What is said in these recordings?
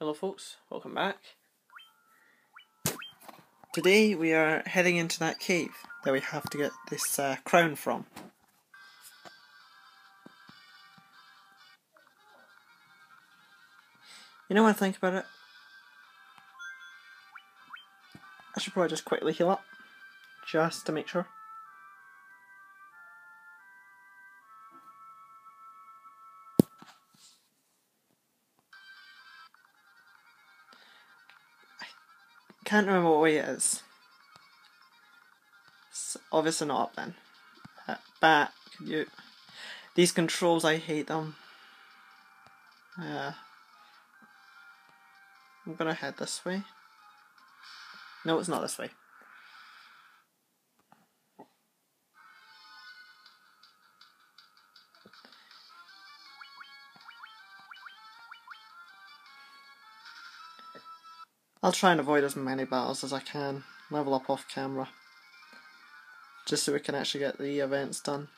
Hello folks, welcome back. Today we are heading into that cave that we have to get this uh, crown from. You know what I think about it? I should probably just quickly heal up, just to make sure. Can't remember what way it is. It's obviously not up then. Uh, back, you. These controls, I hate them. Uh, I'm gonna head this way. No, it's not this way. I'll try and avoid as many battles as I can, level up off camera, just so we can actually get the events done.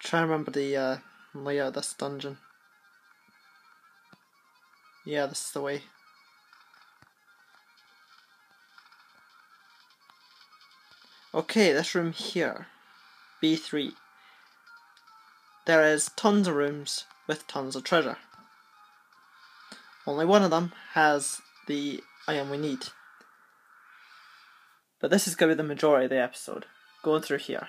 Try and remember the uh, layout of this dungeon. Yeah, this is the way. Okay, this room here, B3. There is tons of rooms with tons of treasure. Only one of them has the item we need. But this is going to be the majority of the episode, going through here.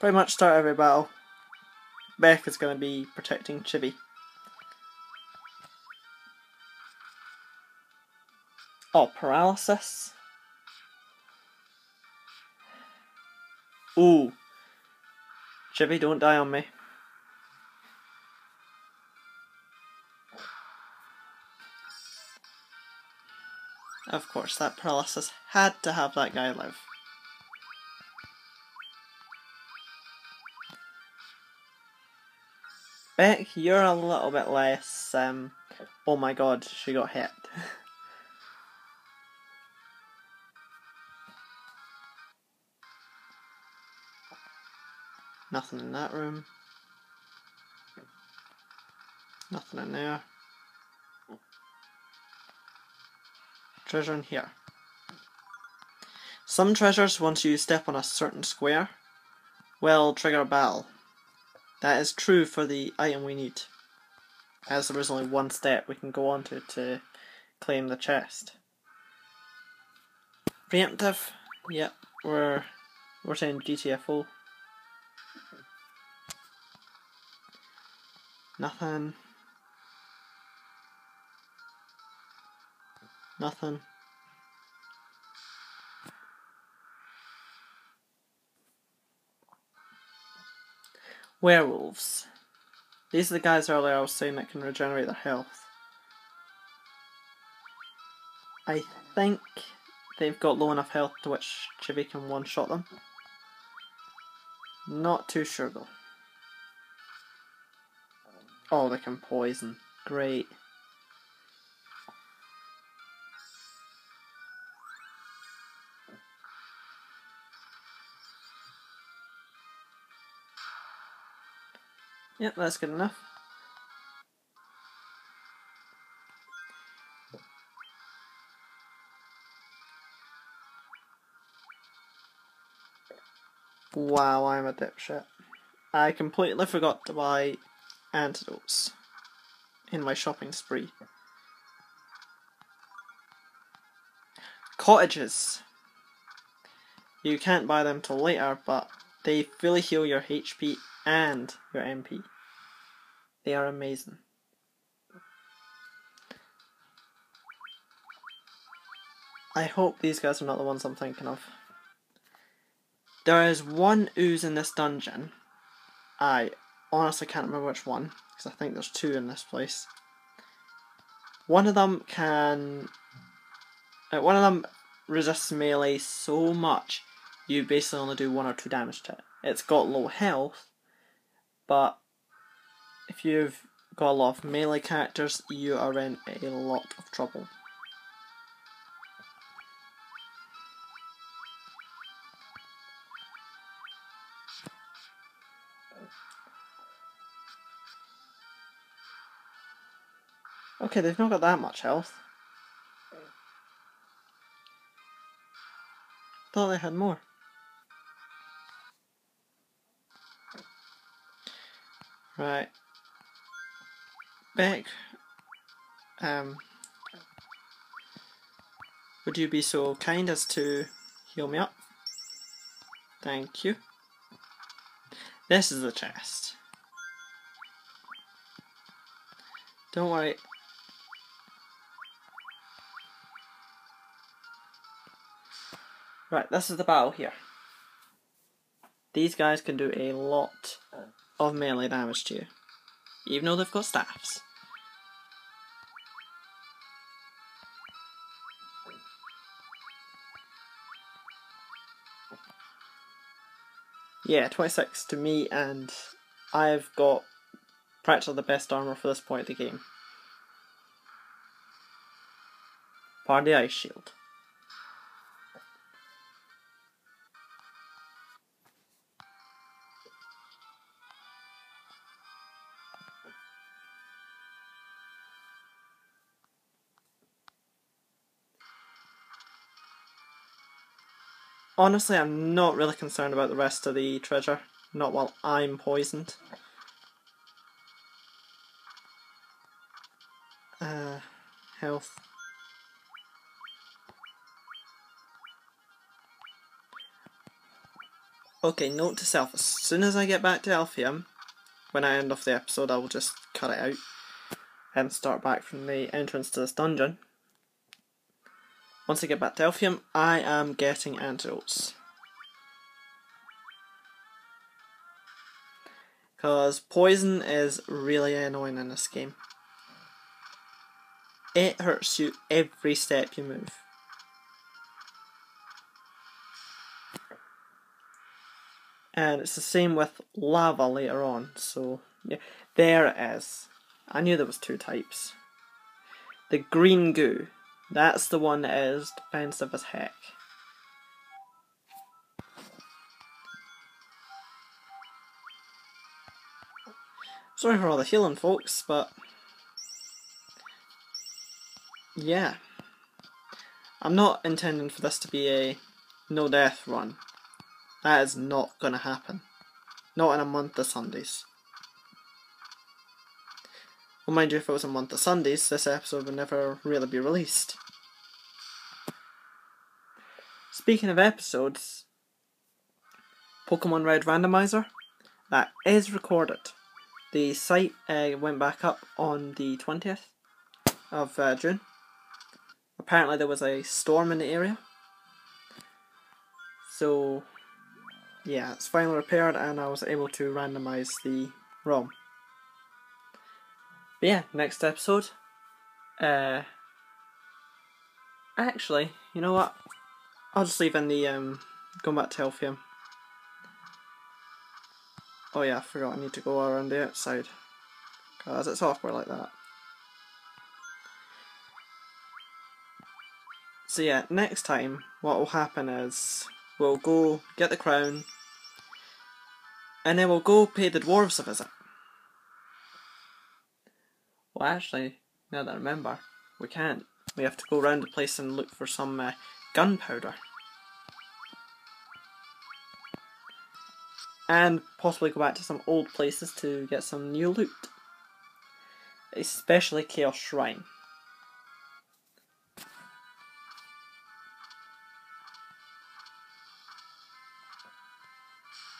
Pretty much start every battle. Beck is going to be protecting Chibi. Oh, paralysis. Ooh. Chibi, don't die on me. Of course, that paralysis had to have that guy live. Beck, you're a little bit less, um, oh my god, she got hit. Nothing in that room. Nothing in there. Treasure in here. Some treasures, once you step on a certain square, will trigger a battle. That is true for the item we need, as there is only one step we can go on to to claim the chest. Preemptive, yep, we're we're saying GTFO. Nothing. Nothing. Werewolves. These are the guys earlier I was saying that can regenerate their health. I think they've got low enough health to which Chibi can one-shot them. Not too sure though. Oh, they can poison. Great. Yep, that's good enough. Wow, I'm a dipshit. I completely forgot to buy antidotes in my shopping spree. Cottages. You can't buy them till later, but they fully heal your HP and your MP. They are amazing. I hope these guys are not the ones I'm thinking of. There is one ooze in this dungeon. I honestly I can't remember which one, because I think there's two in this place. One of them can... Uh, one of them resists melee so much, you basically only do one or two damage to it. It's got low health, but if you've got a lot of melee characters, you are in a lot of trouble. Okay, they've not got that much health. Thought they had more. Right. Beck. Um. Would you be so kind as to heal me up? Thank you. This is the chest. Don't worry, Right, this is the battle here. These guys can do a lot of melee damage to you, even though they've got staffs. Yeah, 26 to me, and I've got practically the best armour for this point of the game. Part of the ice shield. Honestly, I'm not really concerned about the rest of the treasure. Not while I'm poisoned. Uh, health. Okay, note to self, as soon as I get back to Elfheim, when I end off the episode, I will just cut it out and start back from the entrance to this dungeon. Once I get back to Elfheim, I am getting antidotes. Because poison is really annoying in this game. It hurts you every step you move. And it's the same with lava later on, so yeah, there it is. I knew there was two types. The green goo that's the one that is defensive as heck. Sorry for all the healing, folks, but yeah. I'm not intending for this to be a no death run. That is not going to happen. Not in a month of Sundays. Well, mind you, if it was a month of Sundays, this episode would never really be released. Speaking of episodes, Pokemon Red Randomizer, that is recorded. The site uh, went back up on the 20th of uh, June. Apparently, there was a storm in the area. So, yeah, it's finally repaired, and I was able to randomize the ROM. But yeah, next episode. Uh, actually, you know what? I'll just leave in the um, going back to Elfheim. Oh yeah, I forgot I need to go around the outside. Because it's awkward like that. So yeah, next time what will happen is we'll go get the crown and then we'll go pay the dwarves a visit. Well, actually, now that I remember, we can't. We have to go around the place and look for some uh, gunpowder. And possibly go back to some old places to get some new loot. Especially Chaos Shrine.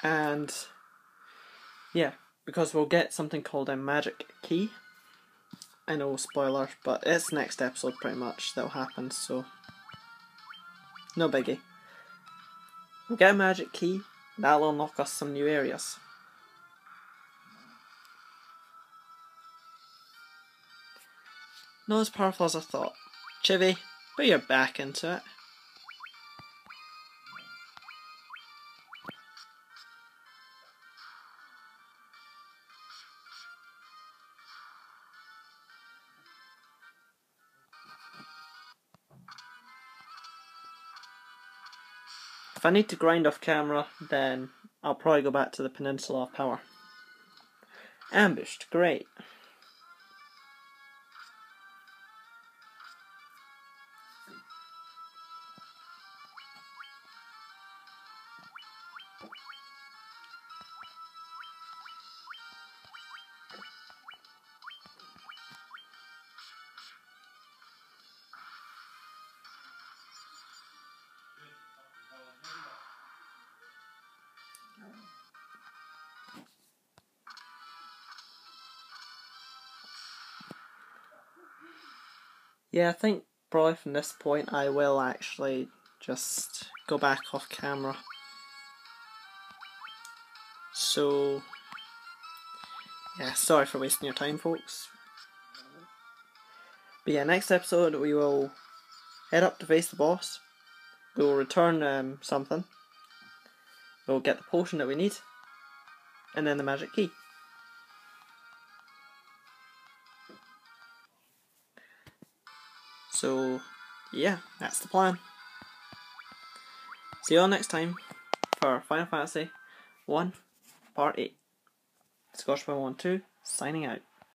And yeah, because we'll get something called a magic key I know, spoiler, but it's next episode pretty much that'll happen, so no biggie. We'll get a magic key, that'll unlock us some new areas. Not as powerful as I thought. Chibi, put your back into it. If I need to grind off camera, then I'll probably go back to the Peninsula of Power. Ambushed, great. Yeah, I think probably from this point I will actually just go back off camera. So, yeah, sorry for wasting your time, folks. But yeah, next episode we will head up to face the boss. We will return um, something. We'll get the potion that we need. And then the magic key. So, yeah, that's the plan. See you all next time for Final Fantasy 1 Part 8. Scotch 112 signing out.